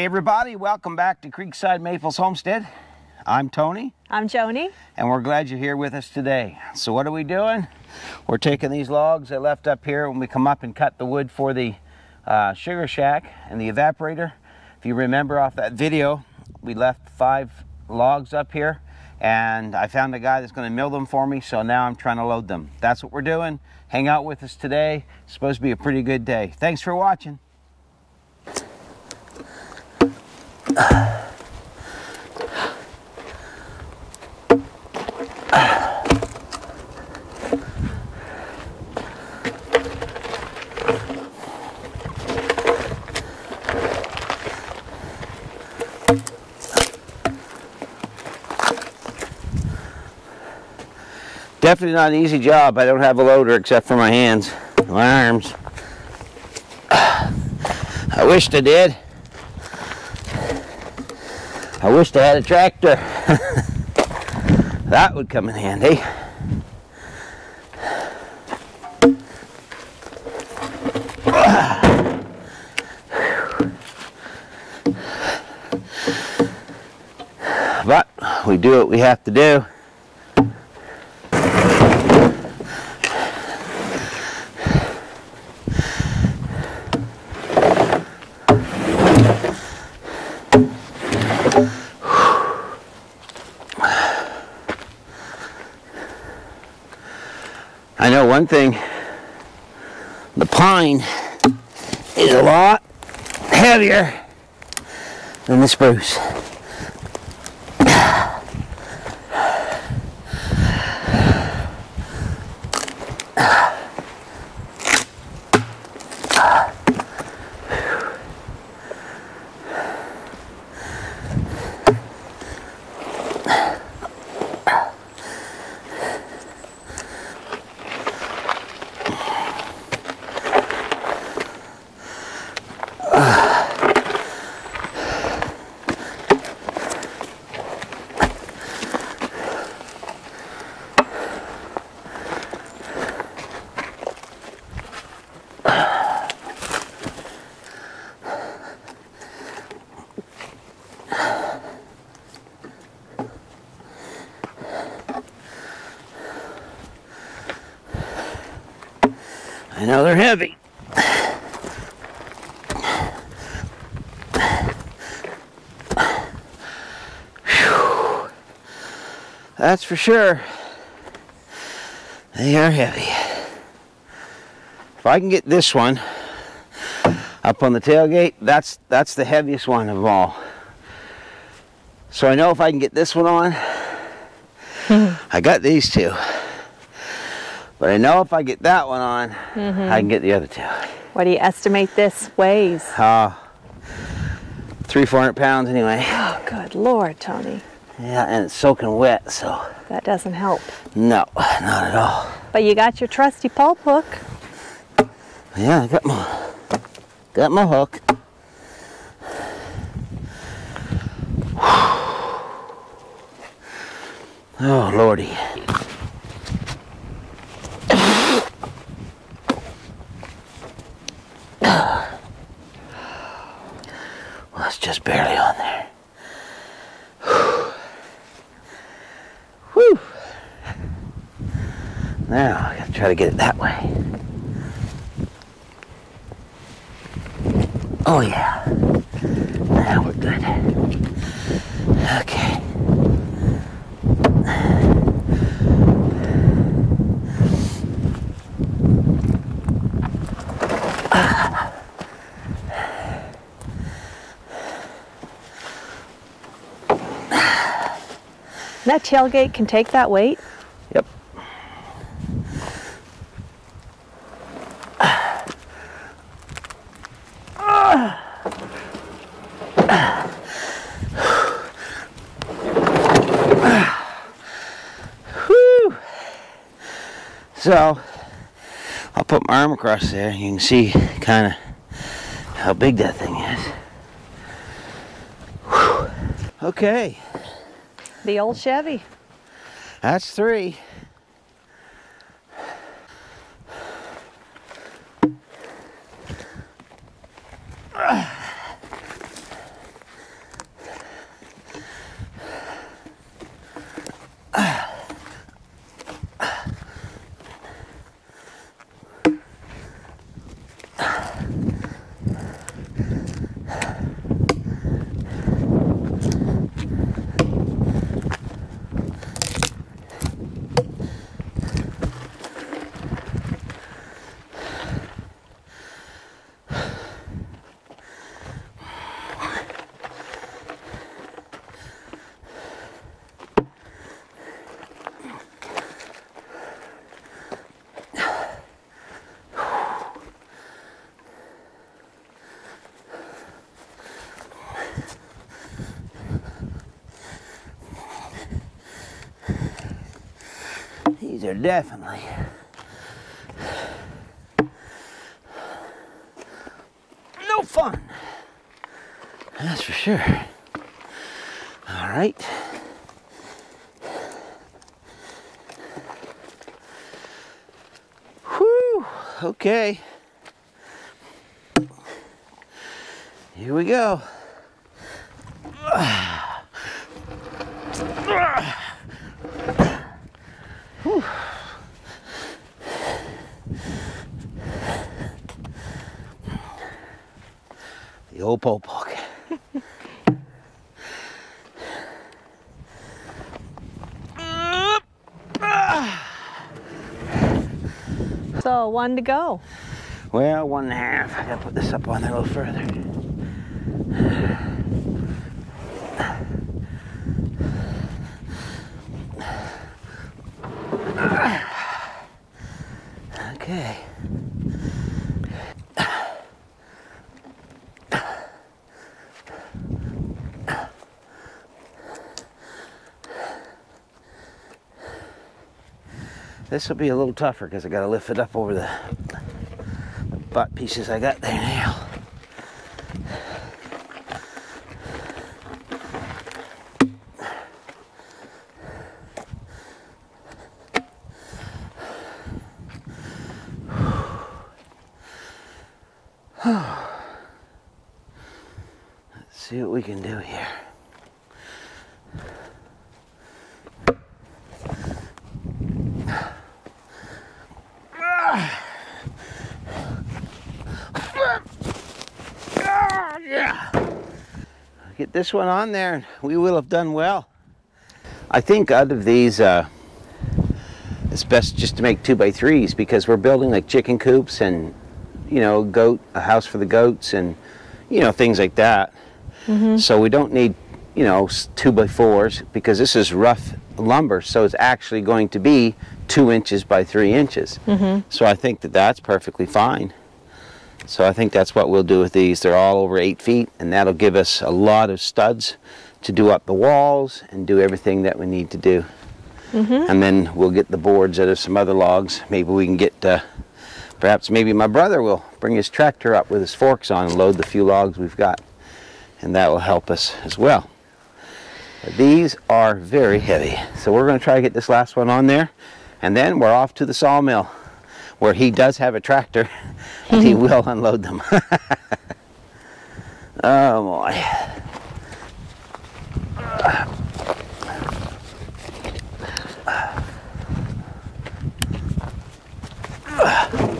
Hey everybody, welcome back to Creekside Maples Homestead. I'm Tony. I'm Joni. And we're glad you're here with us today. So what are we doing? We're taking these logs I left up here when we come up and cut the wood for the uh, sugar shack and the evaporator. If you remember off that video, we left five logs up here and I found a guy that's gonna mill them for me, so now I'm trying to load them. That's what we're doing. Hang out with us today. It's supposed to be a pretty good day. Thanks for watching. Definitely not an easy job. I don't have a loader except for my hands, my arms. I wished I did. I wished I had a tractor. that would come in handy. But we do what we have to do. I know one thing, the pine is a lot heavier than the spruce. I know they're heavy. That's for sure. They are heavy. If I can get this one up on the tailgate, that's that's the heaviest one of all. So I know if I can get this one on, hmm. I got these two. But I know if I get that one on, I can get the other two. What do you estimate this weighs? Uh, three, four hundred pounds anyway. Oh, good Lord, Tony. Yeah, and it's soaking wet, so That doesn't help. no, not at all. But you got your trusty pulp hook. Yeah, I got my got my hook. Oh lordy. Just barely on there. Whew. Now I gotta try to get it that way. Oh yeah. Now we're good. Okay. That tailgate can take that weight. Yep. So, I'll put my arm across there. You can see kind of how big that thing is. Whew. Okay, The old Chevy. that's three. These are definitely no fun. That's for sure. All right. Whew, okay. Here we go. Whew. Ah. Ah. Old. So one to go. Well, one and a half. I gotta put this up on there a little further. This will be a little tougher because I got to lift it up over the butt pieces I got there now. Let's see what we can do here. Ah, yeah. Get this one on there and we will have done well. I think out of these, uh, it's best just to make two by threes because we're building like chicken coops and, you know, goat, a house for the goats and, you know, things like that. So we don't need, you know, two by fours because this is rough lumber. So it's actually going to be two inches by three inches. So I think that that's perfectly fine. So I think that's what we'll do with these. They're all over eight feet, and that'll give us a lot of studs to do up the walls and do everything that we need to do. And then we'll get the boards out of some other logs. Maybe we can get, uh, perhaps maybe my brother will bring his tractor up with his forks on and load the few logs we've got. And that will help us as well. But these are very heavy. So we're going to try to get this last one on there. And then we're off to the sawmill where he does have a tractor and he mm-hmm. will unload them. oh boy. Okay.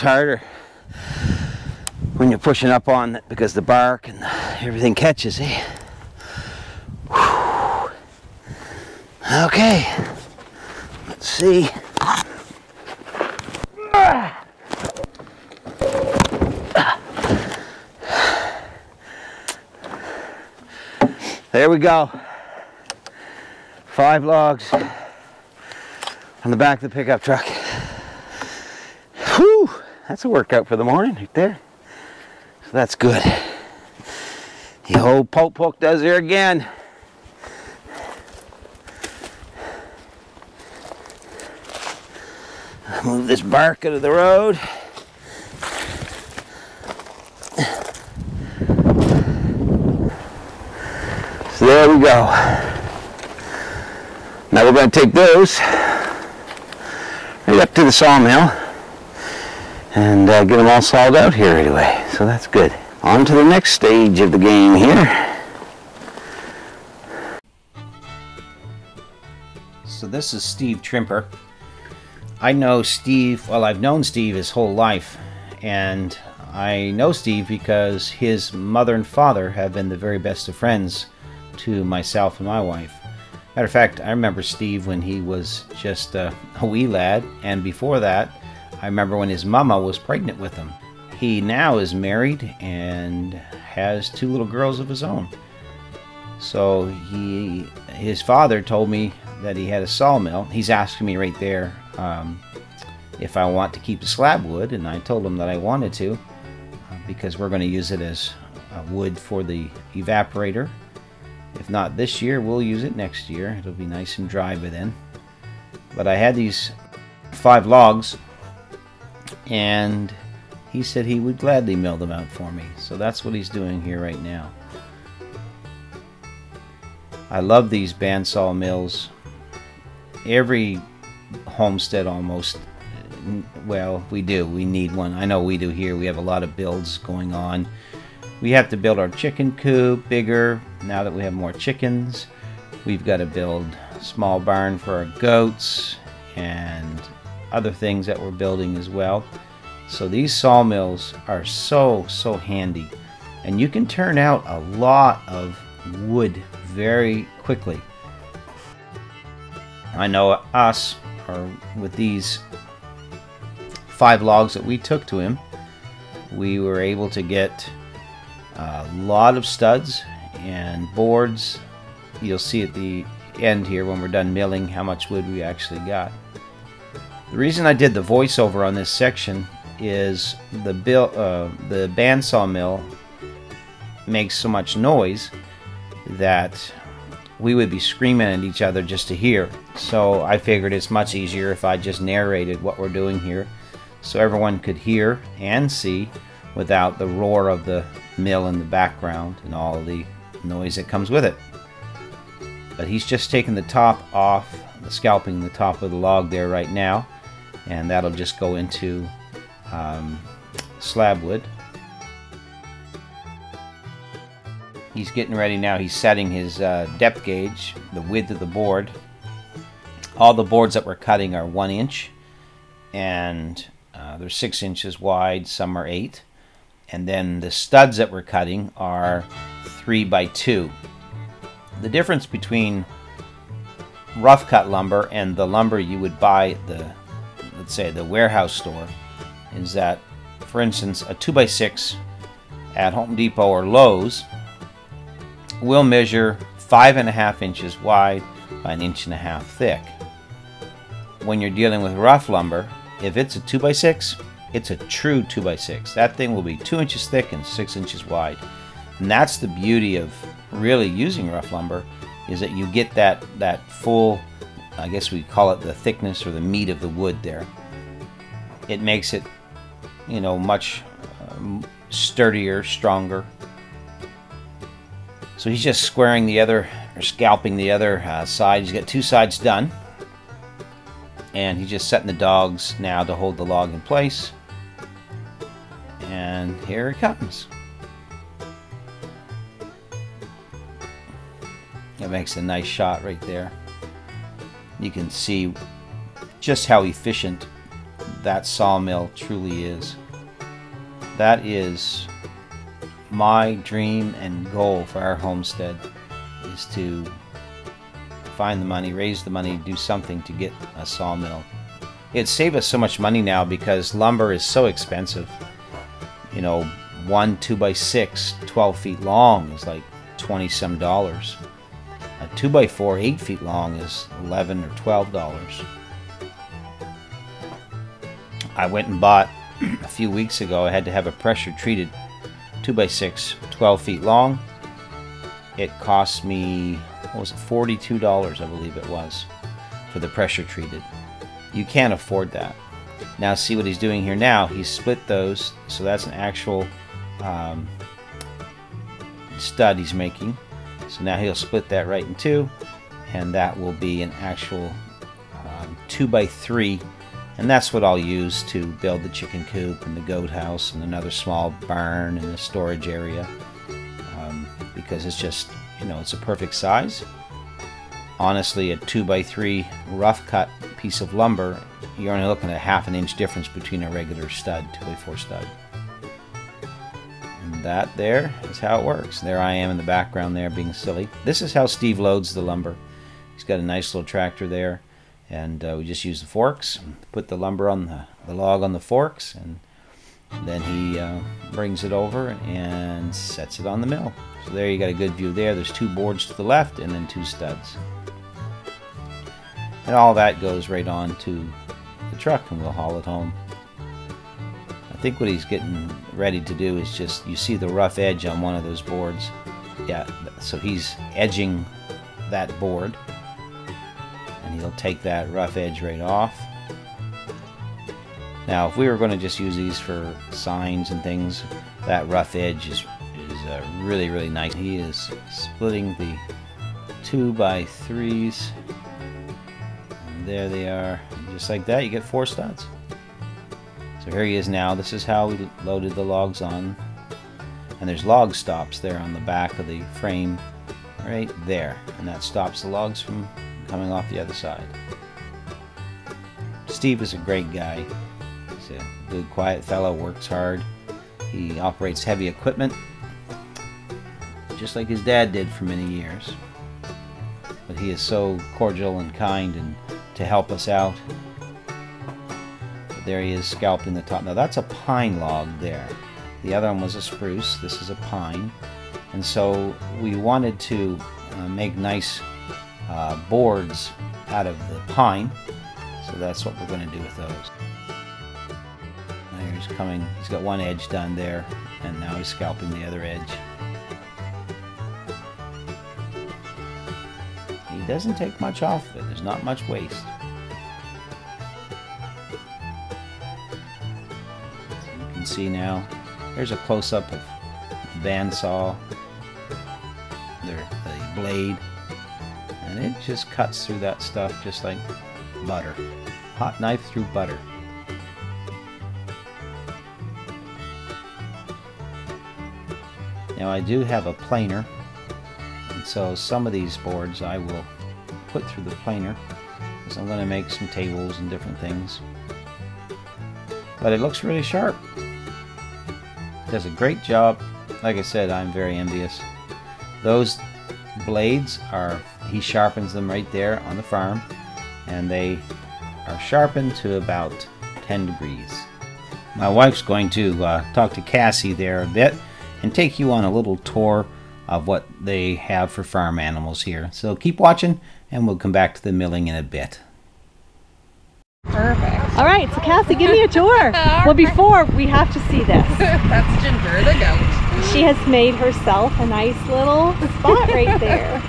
Harder when you're pushing up on it because the bark and everything catches, eh? Whew. Okay. Let's see. There we go. Five logs on the back of the pickup truck. That's a workout for the morning right there. So that's good. The old pulp hook does here again. Move this bark out of the road. So there we go. Now we're going to take those right up to the sawmill and uh, get them all sawed out here anyway. So that's good. On to the next stage of the game here. So this is Steve Trimper. I know Steve, well, I've known Steve his whole life, and I know Steve because his mother and father have been the very best of friends to myself and my wife. Matter of fact, I remember Steve when he was just a, a wee lad, and before that, I remember when his mama was pregnant with him. He now is married and has two little girls of his own. So he, his father told me that he had a sawmill. He's asking me right there um, if I want to keep the slab wood, and I told him that I wanted to uh, because we're going to use it as uh, wood for the evaporator. If not this year, we'll use it next year. It'll be nice and dry by then. But I had these five logs, and he said he would gladly mail them out for me. So that's what he's doing here right now. I love these bandsaw mills. Every homestead almost, well, we do. We need one. I know we do here. We have a lot of builds going on. We have to build our chicken coop bigger now that we have more chickens. We've got to build small barn for our goats and other things that we're building as well. So these sawmills are so, so handy. And you can turn out a lot of wood very quickly. I know us, or with these five logs that we took to him, we were able to get a lot of studs and boards. You'll see at the end here when we're done milling how much wood we actually got. The reason I did the voiceover on this section is the bill, uh, the bandsaw mill makes so much noise that we would be screaming at each other just to hear. So I figured it's much easier if I just narrated what we're doing here so everyone could hear and see without the roar of the mill in the background and all the noise that comes with it. But he's just taking the top off, scalping the top of the log there right now, and that'll just go into um, slab wood. He's getting ready now. He's setting his uh, depth gauge, the width of the board. All the boards that we're cutting are one inch, and uh, they're six inches wide. Some are eight, and then the studs that we're cutting are three by two. The difference between rough cut lumber and the lumber you would buy at the, let's say, the warehouse store, is that, for instance, a two by six at Home Depot or Lowe's will measure five and a half inches wide by an inch and a half thick. When you're dealing with rough lumber, if it's a 2x6, it's a true 2x6. That thing will be 2 inches thick and 6 inches wide. And that's the beauty of really using rough lumber, is that you get that, that full, I guess we call it the thickness or the meat of the wood there. It makes it, you know, much um, sturdier, stronger. So he's just squaring the other, or scalping the other uh, side. He's got two sides done. And he's just setting the dogs now to hold the log in place. And here it comes. That makes a nice shot right there. You can see just how efficient that sawmill truly is. That is my dream and goal for our homestead is to find the money, raise the money, do something to get a sawmill. It'd save us so much money now because lumber is so expensive. You know, one 2x6, 12 feet long is like 20 some dollars. A 2x4, 8 feet long is 11 or 12 dollars. I went and bought a few weeks ago, I had to have a pressure treated 2x6, 12 feet long. It cost me, what was it, $42, I believe it was, for the pressure treated. You can't afford that. Now, see what he's doing here now. He's split those, so that's an actual um, stud he's making. So now he'll split that right in two, and that will be an actual um, 2 by 3 and that's what I'll use to build the chicken coop and the goat house and another small barn and a storage area. Um, because it's just you know it's a perfect size. Honestly a 2 by 3 rough cut piece of lumber you're only looking at half an inch difference between a regular stud 2 by 4 stud that there is how it works there I am in the background there being silly this is how Steve loads the lumber he's got a nice little tractor there and uh, we just use the forks put the lumber on the, the log on the forks and Then he uh, brings it over and sets it on the mill. So there you got a good view there. There's two boards to the left and then two studs. And all that goes right on to the truck and we'll haul it home. Think what he's getting ready to do is just, you see the rough edge on one of those boards. Yeah, so he's edging that board. And he'll take that rough edge right off. Now, if we were going to just use these for signs and things, that rough edge is, is uh, really, really nice. He is splitting the 2 by 3s and there they are. Just like that, you get four studs. So here he is now. This is how we loaded the logs on. And there's log stops there on the back of the frame right there. And that stops the logs from coming off the other side. Steve is a great guy. He's a good, quiet fellow, works hard. He operates heavy equipment, just like his dad did for many years. But he is so cordial and kind and to help us out. There he is scalping the top. Now that's a pine log there. The other one was a spruce. This is a pine. And so we wanted to uh, make nice uh, boards out of the pine. So that's what we're going to do with those. Now he's coming. He's got one edge done there. And now he's scalping the other edge. He doesn't take much off of it. There's not much waste. See now. There's a close-up of the bandsaw, the blade, and it just cuts through that stuff just like butter. Hot knife through butter. Now I do have a planer, and so some of these boards I will put through the planer, because I'm going to make some tables and different things. But it looks really sharp. Does a great job. Like I said, I'm very envious. Those blades are, he sharpens them right there on the farm, and they are sharpened to about 10 degrees. My wife's going to uh, talk to Cassie there a bit and take you on a little tour of what they have for farm animals here. So keep watching and we'll come back to the milling in a bit. Perfect. All right, so Cassie, give me a tour. well, before we have to see this. That's Ginger the goat. She has made herself a nice little spot right there.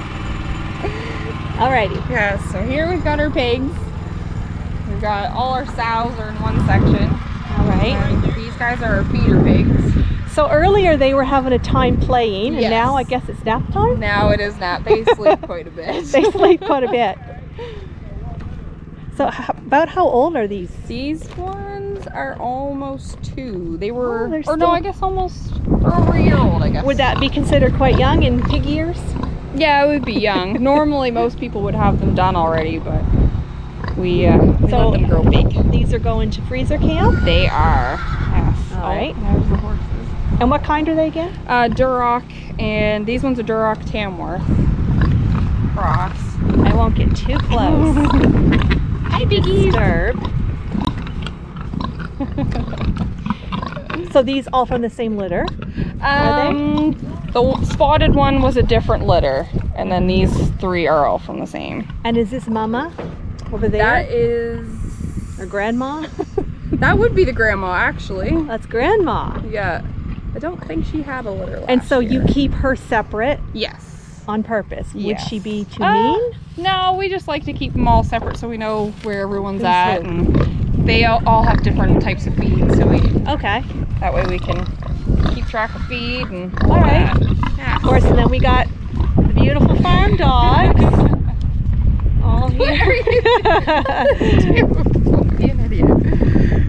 Alrighty. Yeah, so here we've got our pigs. We've got all our sows are in one section. All right. And these guys are our feeder pigs. So earlier they were having a time playing, and Yes. now I guess it's nap time. Now it is nap. They sleep quite a bit. They sleep quite a bit. So h- about how old are these? These ones are almost two. They were, Oh, they're or no, I guess almost or over a year old. I guess. Would that be considered quite young in pig years? Yeah, it would be young. Normally, most people would have them done already, but we, uh, we So- let them grow big. These are going to freezer camp. They are. Yes. All right. There's the horses. And what kind are they again? Uh, Duroc, and these ones are Duroc Tamworth. Cross. I won't get too close. Hi, Biggie. Disturb. so these all from the same litter? Are they? Um, the spotted one was a different litter, and then these three are all from the same. And is this mama over there? That is. or grandma? That would be the grandma, actually. That's grandma. Yeah. I don't think she had a litter last And so you keep her separate Yes. On purpose. Would she be too Uh, mean? No, we just like to keep them all separate so we know where everyone's Who's at, who. and they all, have different types of feed, so we Okay. that way we can keep track of feed and all All right. that. Yeah. Of course, and then we got the beautiful farm dogs. All What are you here. Be an idiot.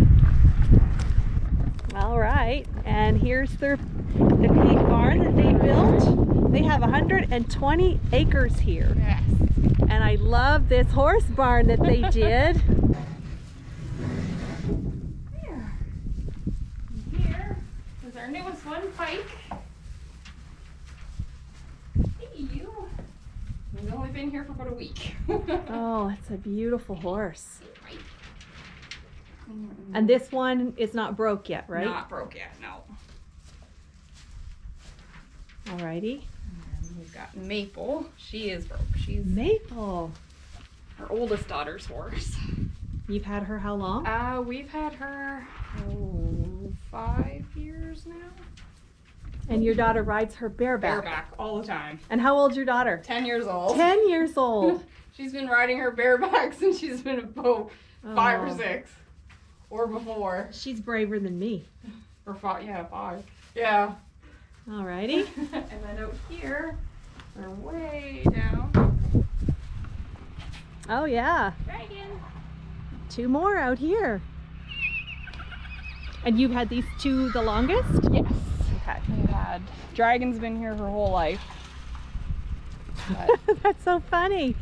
All right, and here's their the pig barn that they built. They have 120 acres here, Yes. and I love this horse barn that they did. Here. Here is our newest one, Pike. Hey, you. We've only been here for about a week. Oh, it's a beautiful horse. And this one is not broke yet, right? Not broke yet, no. Alrighty. Got Maple. She is broke. She's Maple. Her oldest daughter's horse. You've had her how long? Uh, we've had her oh, five years now. And your daughter rides her bareback. Bareback all the time. And how old's your daughter? Ten years old. 10 years old. She's been riding her bareback since she's been about five or Oh. six, or before, She's braver than me. or five. Yeah, five. Yeah. Alrighty. and then out here, or way down, Oh, yeah. dragon. Two more out here. And you've had these two the longest? Yes. Okay. We've had dragon's been here her whole life. That's so funny.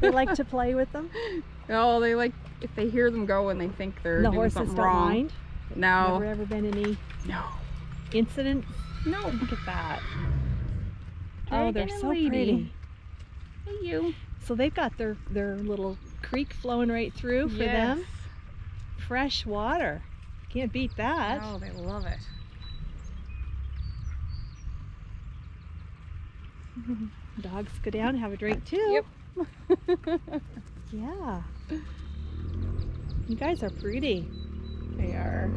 They like to play with them. no, they like if they hear them go and they think they're the doing something wrong. mind. No. Never ever been any No. incidents. No. Look at that. Oh, they're so lady. pretty. Hey, you. So they've got their their little creek flowing right through for them. Fresh water. Can't beat that. Oh, they love it. Dogs go down and have a drink too. Yep. Yeah. You guys are pretty. They are.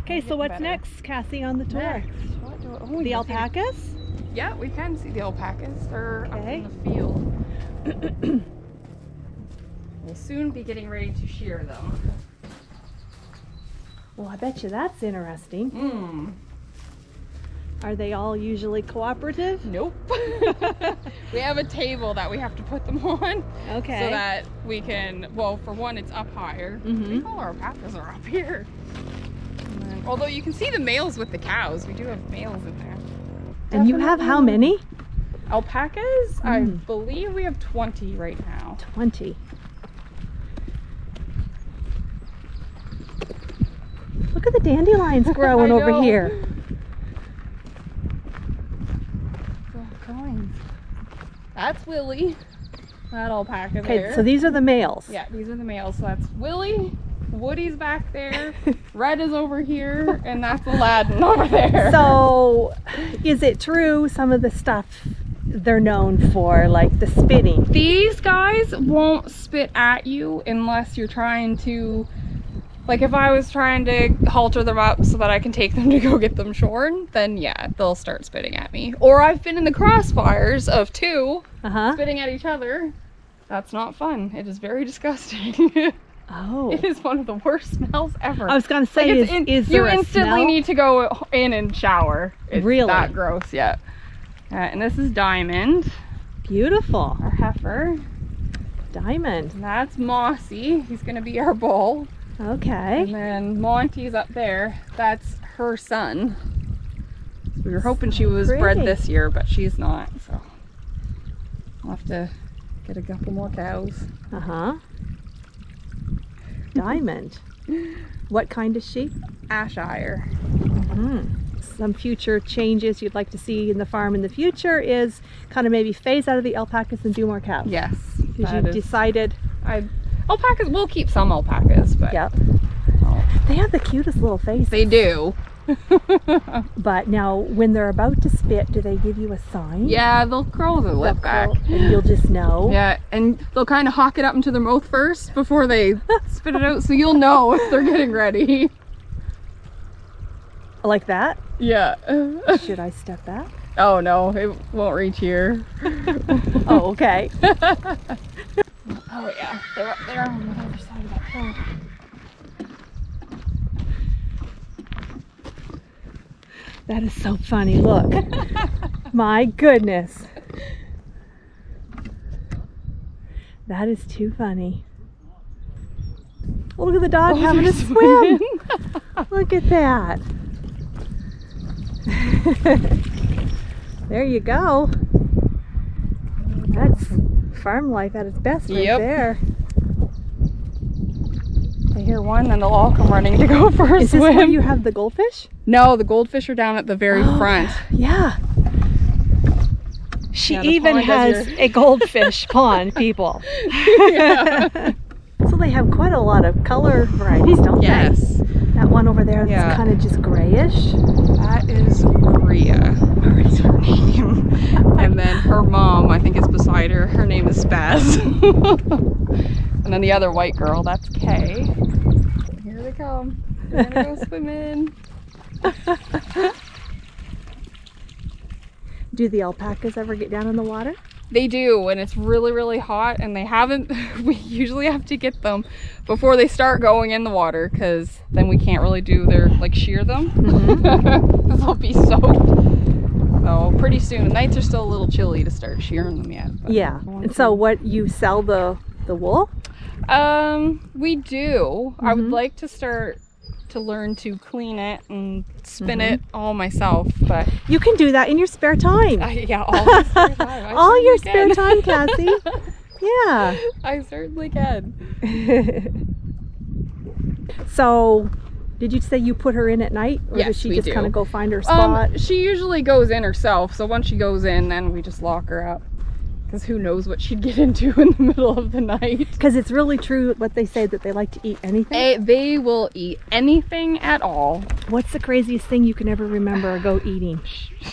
Okay, so what's better. next, Cassie, on the tour? Next. Do oh, The alpacas? Yeah, we can see the alpacas. They're Okay. up in the field. we'll soon be getting ready to shear them. Well, I bet you that's interesting. Hmm. Are they all usually cooperative? Nope. we have a table that we have to put them on Okay. so that we can. Well, for one, it's up higher. I think Mhm. all our alpacas are up here. Although you can see the males with the cows, we do have males in there. And you have how many? Alpacas? I Mm. believe we have 20 right now. 20. Look at the dandelions growing over know. here. That's Willie. That alpaca Okay, there. so these are the males. yeah, these are the males. So that's Willie. Woody's back there. Red is over here, and that's Aladdin over there. So, is it true some of the stuff they're known for, like the spitting? these guys won't spit at you unless you're trying to like if I was trying to halter them up so that I can take them to go get them shorn, then yeah, they'll start spitting at me. Or I've been in the crossfires of two Uh huh. spitting at each other. That's not fun. It is very disgusting. Oh. it is one of the worst smells ever. I was gonna Like, say, it's is, in- is you instantly need to go in and shower. It's Really? that gross, yeah. Uh, and this is Diamond, Beautiful. our heifer. Diamond. And that's Mossy. He's gonna be our bull. Okay. And then Monty's up there. That's her son. We were hoping she was bred this year, but she's not. So I'll have to get a couple more cows. Uh huh. Diamond. What kind is she? Ayrshire. Hmm. Some future changes you'd like to see in the farm in the future is kind of maybe phase out of the alpacas and do more cows. Yes. Because you've is- decided, I alpacas. We'll keep some alpacas, but yep. Oh. They have the cutest little faces. they do. But now, when they're about to spit, do they give you a sign? yeah, they'll curl They'll lip back. curl, and you'll just know. Yeah, and they'll kind of hawk it up into their mouth first before they spit it out, so you'll know if they're getting ready. Like that? Yeah. Should I step back? oh no, it won't reach here. Oh, okay. Oh yeah, they're up there on the other side of that hill. That is so funny. Look. My goodness. That is too funny. Oh, look at the dog oh, having a swim. Look at that. there you go. That's farm life at its best right Yep. there. Hear one, then they'll all come running to go for a Is this where you have the goldfish? No, the goldfish are down at the very Oh, front. Yeah. She Yeah, even has your- a goldfish pond, people. yeah. So they have quite a lot of color varieties, don't they? Yes. That one over there that's Yeah. kind of just grayish. That is Maria. Maria's her name. and then her mom, I think, is beside her. Her name is Spaz. And then the other white girl, that's Kay. Here they come. They're gonna go swimming. Do the alpacas ever get down in the water? They do when it's really, really hot, and they haven't. We usually have to get them before they start going in the water, because then we can't really do their like shear them. Mm-hmm. They'll be soaked. So pretty soon. Nights are still a little chilly to start shearing them yet. Yeah. And so what you sell the the wool? Um, we do. I would Mhm. like to start to learn to clean it and spin Mhm. it all myself, but You can do that in your spare time. I, yeah, all spare time. All your spare time. Cassie. Yeah. I certainly can. so, did you say you put her in at night, or does she just kind of go find her spot? Um, she usually goes in herself, so once she goes in, then we just lock her up. Because who knows what she'd get into in the middle of the night. Because it's really true what they say that they like to eat anything. They, they will eat anything at all. What's the craziest thing you can ever remember a goat eating?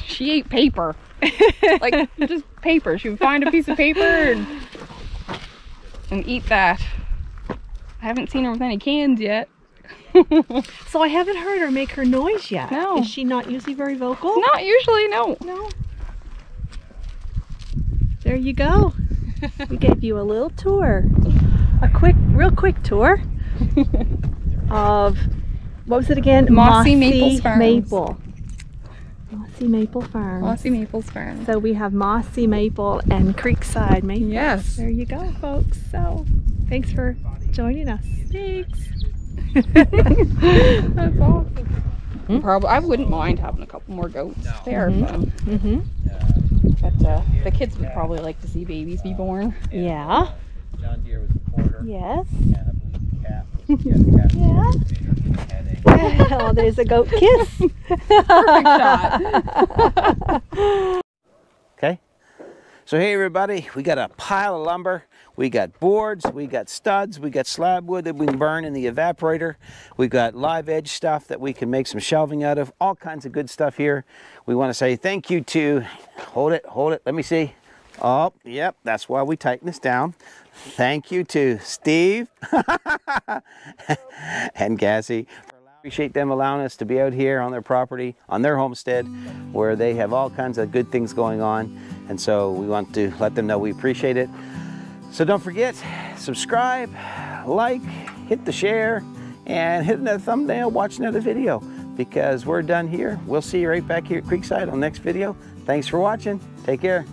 She ate paper. like just paper. She would find a piece of paper and and eat that. I haven't seen her with any cans yet. So I haven't heard her make her noise yet. No. Is she not usually very vocal? Not usually, no. No. There you go. we gave you a little tour. A quick, real quick tour of, what was it again? Mossy Maples Farms. Maple. Mossy Maple Farm. Mossy Maples Farm. So we have Mossy Maple and Creekside Maple. Yes. There you go, folks. So thanks for joining us. Thanks. That's awesome. Hmm? Probably, I wouldn't mind having a couple more goats. They are Mhm. fun. Mm-hmm. But uh, the kids would probably like to see babies be born. Yeah. John Deere was a quarter. Yes. And a blue cat. Cat. Yeah. Oh, there's a goat kiss. Okay. So hey everybody, we got a pile of lumber. We got boards, we got studs, we got slab wood that we can burn in the evaporator. We've got live edge stuff that we can make some shelving out of. All kinds of good stuff here. We want to say thank you to, hold it, hold it, let me see. Oh, yep, that's why we tighten this down. Thank you to Steve and Cassie. Appreciate them allowing us to be out here on their property, on their homestead, where they have all kinds of good things going on. And so we want to let them know we appreciate it. So don't forget, subscribe, like, hit the share, and hit another thumbnail, watch another video because we're done here. We'll see you right back here at Creekside on the next video. Thanks for watching. Take care.